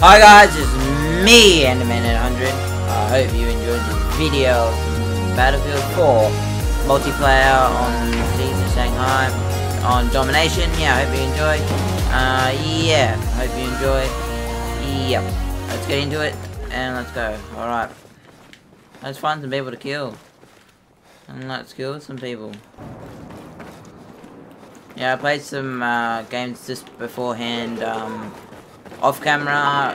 Hi guys, it's me, Anderman800. I hope you enjoyed this video of Battlefield 4 multiplayer on of Shanghai on Domination. Yeah, I hope you enjoy. Uh, yeah, I hope you enjoy. Yep. Let's get into it and let's go. Alright. Let's find some people to kill. And let's kill some people. Yeah, I played some uh, games just beforehand. Um, off camera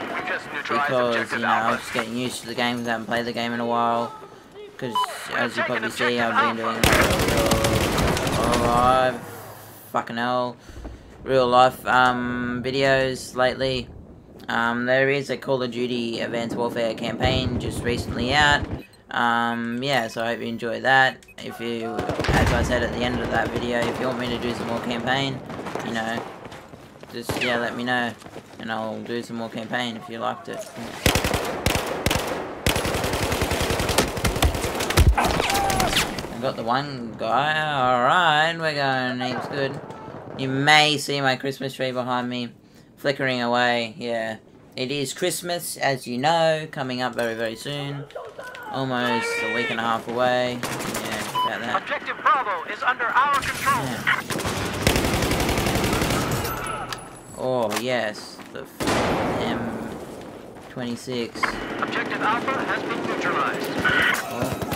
because you know I was just getting used to the game I haven't played the game in a while. Because as you probably see, I've been doing real life, fucking hell, real life um, videos lately. Um, there is a Call of Duty Advanced Warfare campaign just recently out. Um, yeah, so I hope you enjoy that. If you, as I said at the end of that video, if you want me to do some more campaign, you know, just, yeah, let me know. And I'll do some more campaign if you liked it. I got the one guy. Alright, we're going heaps good. You may see my Christmas tree behind me flickering away. Yeah, it is Christmas, as you know, coming up very, very soon. Almost a week and a half away. Yeah, about that. Objective Bravo is under our control. Yeah. Oh, yes. The M26. Objective Alpha has been neutralized. Oh.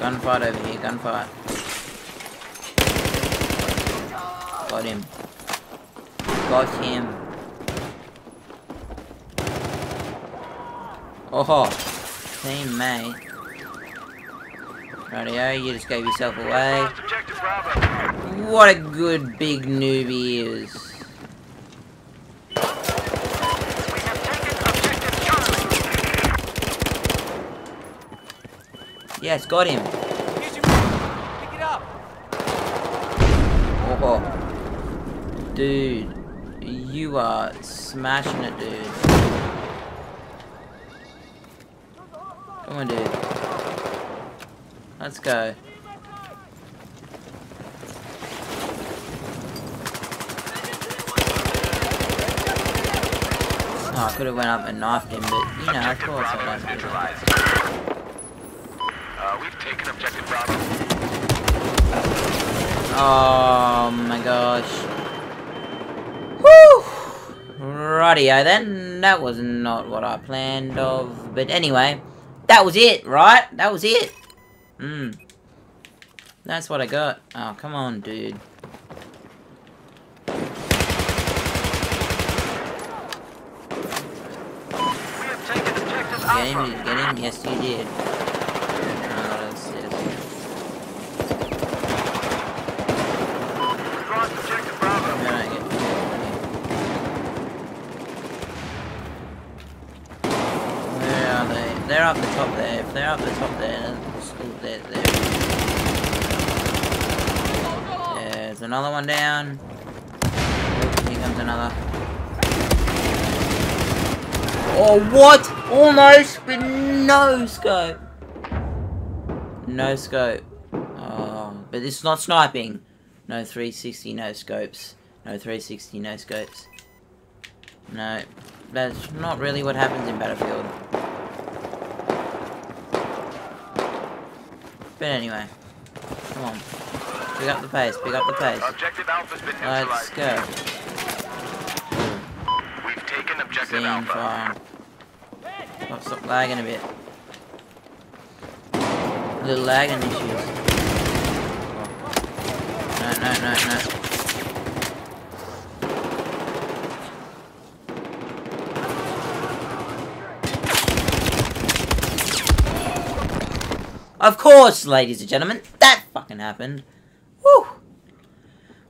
Gunfight over here, gunfight. Got him. Got him. Oh, teammate. Rightio, you just gave yourself away. Lost Objective Bravo. What a good big noob he is. We have taken Objective Charlie. Yes, got him. Pick it up. Oh, dude, you are smashing it, dude. Come on, dude. Let's go. Oh, I could have went up and knifed him, but you know, of Objective course I Bravo do that. neutralized. Uh, we've taken Objective Bravo. Oh my gosh. Rightio then, that was not what I planned of, but anyway, that was it, right? That was it. Hmm. That's what I got. Oh, come on, dude. We have taken Objective Get him, Alpha. did you get him? Yes, you did. Oh, that's it. We've lost Objective No, Bravo. no, get- Where are they? They're up the top there. If they're up the top there, then it's all there, there. There's another one down. Here comes another. Oh, what? Almost, but no scope. No scope. Oh, but it's not sniping. No 360, no scopes. No 360, no scopes. No, that's not really what happens in Battlefield. But anyway, come on. Pick up the pace, pick up the pace. Objective Alpha's been Let's go. We've taken Objective Seeing Alpha. fire. Oh, stop lagging a bit. Little lagging issues. Oh. No, no, no, no. Of course, ladies and gentlemen, that fucking happened. Woo!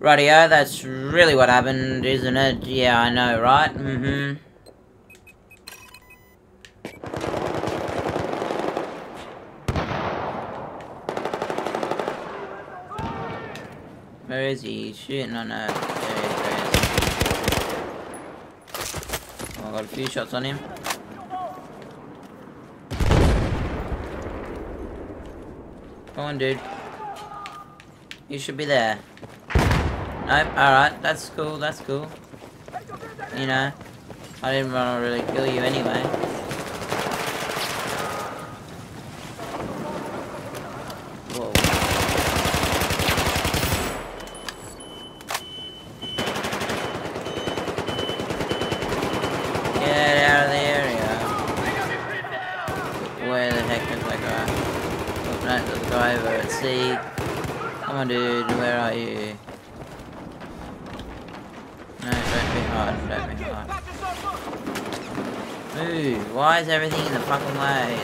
Rightio, that's really what happened, isn't it? Yeah, I know, right? Mm-hmm. Where is he? Shooting on a... Is, there he is. I got a few shots on him. Come on, dude. You should be there. Nope, alright, that's cool, that's cool. You know, I didn't want to really kill you anyway. Whoa. Get out of the area. Where the heck is that guy? No, there's a over. Come on, dude, where are you? No, don't be hard, don't be hard. Move, why is everything in the fucking way?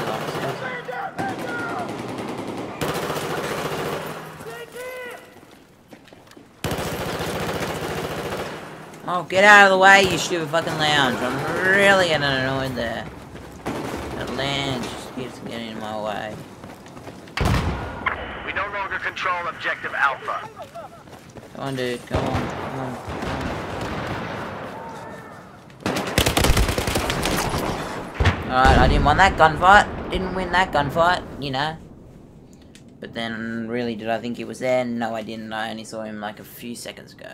Oh, get out of the way, you stupid fucking lounge. I'm really getting annoyed there. That lounge just keeps getting in my way. No longer control objective Alpha. Come on, dude. Come on. Come on. Alright, I didn't want that gunfight. Didn't win that gunfight, you know. But then, really, did I think he was there? No, I didn't. I only saw him like a few seconds ago.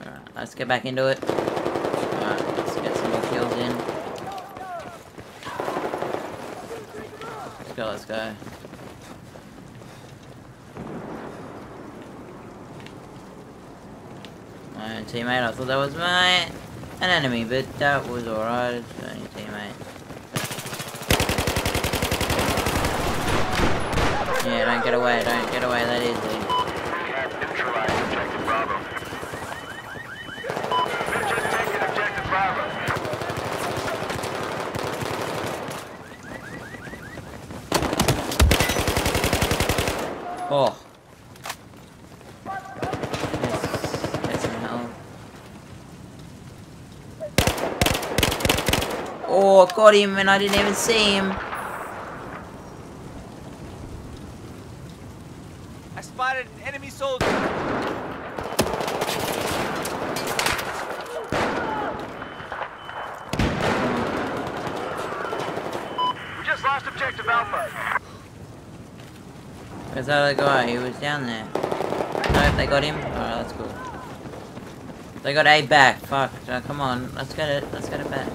Alright, let's get back into it. Alright, let's get some more kills in. Go, let's go. My own teammate, I thought that was my an enemy, but that was alright, it's only teammate. Yeah, don't get away, don't get away that easily. We have neutralized objective Bravo. We've just taken objective Bravo. Oh. Yes. Oh, I got him and I didn't even see him. I spotted an enemy soldier. We just lost objective Alpha. Where's that other guy? He was down there. Nope, they got him. Alright, that's cool. They got A back. Fuck. Uh, come on. Let's get it. Let's get it back.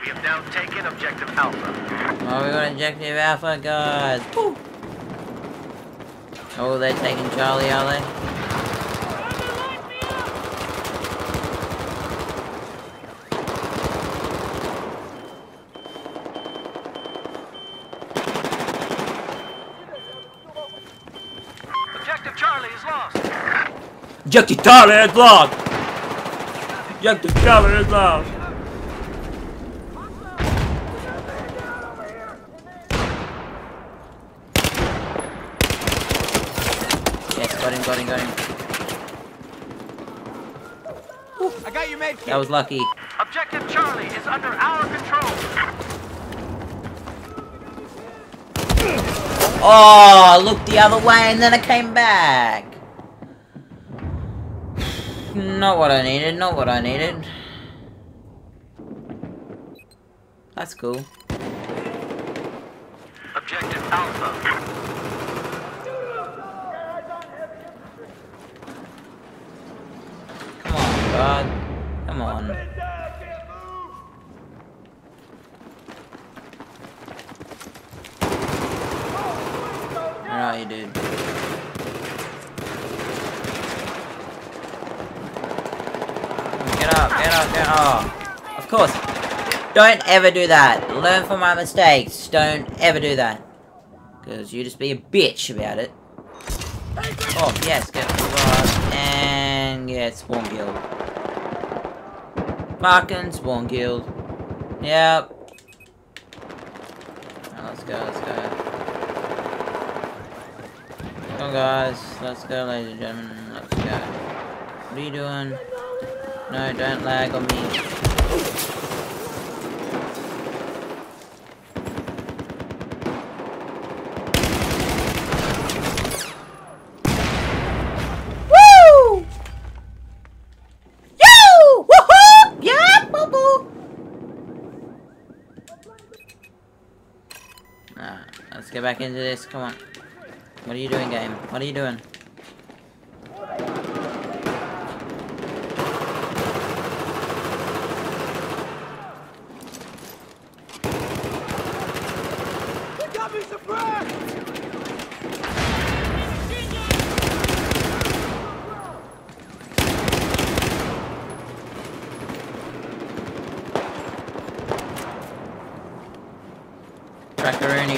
We have now taken objective Alpha. Oh, we got objective alpha, guys. Woo. Oh, they're taking Charlie, are they? Objective Charlie is lost. Objective Charlie is lost! Objective Charlie is lost! Yes, got him, got him, got him. I got your med kit. That was lucky. Objective Charlie is under our control. Oh, I looked the other way and then I came back. Not what I needed, not what I needed. That's cool. Objective Alpha. Come on, God. Come on. You, dude? Get up, get up. Of course. Don't ever do that. Learn from my mistakes. Don't ever do that. Because you just be a bitch about it. Oh, yes, get lost. And get spawn killed. Fucking spawn killed. Yep. Alright, let's go, let's go. Come on, guys. Let's go, ladies and gentlemen. Let's go. What are you doing? No, don't lag on me. Woo! Woohoo! Yeah, boo boo! Ah, let's get back into this. Come on. What are you doing, game? What are you doing?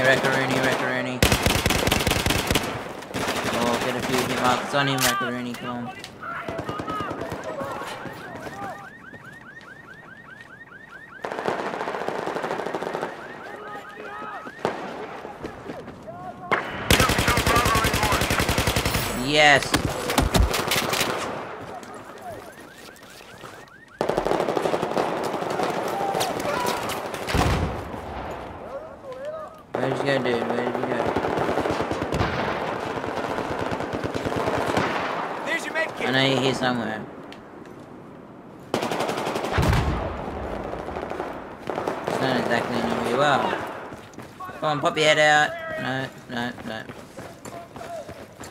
Rackaroony, Rackaroony. Oh, get a few hit marks on him, come on. Yes! Where did you go, dude? Where did you go? There's your med I kit. know you're here somewhere. Just don't exactly know where you are. Come on, pop your head out. No, no, no.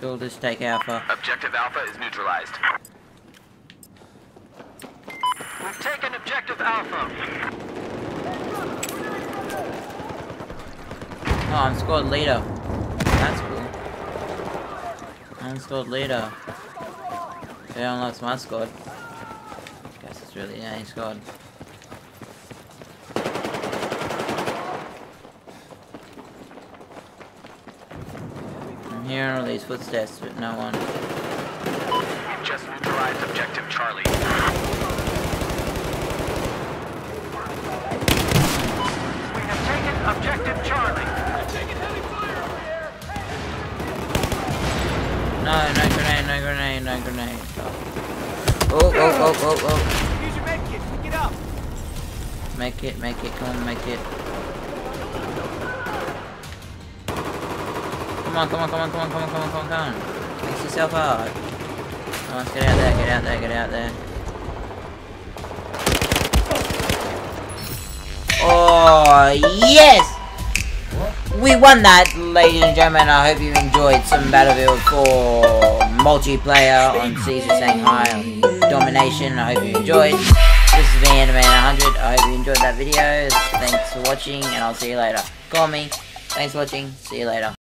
We'll just take Alpha. Objective Alpha is neutralized. We've taken Objective Alpha. Oh, I'm squad leader. That's cool. I'm squad leader. Yeah, unless my squad. Guess it's really any squad. I'm hearing all these footsteps, but no one. Just neutralized Objective Charlie. We have taken Objective Charlie. No, no grenade, no grenade, grenade. Oh, oh, oh, oh, oh. Here's your med kit. Get up. Make it, make it, come on, make it. Come on, come on, come on, come on, come on, come on, come on, come on. Makes yourself hard. Come on, get out there, get out there, get out there. Oh, yes! We won that, ladies and gentlemen. I hope you enjoyed some Battlefield 4 multiplayer on Siege of Shanghai on Domination. I hope you enjoyed. This is me, Anime 100. I hope you enjoyed that video. Thanks for watching, and I'll see you later. Call me. Thanks for watching. See you later.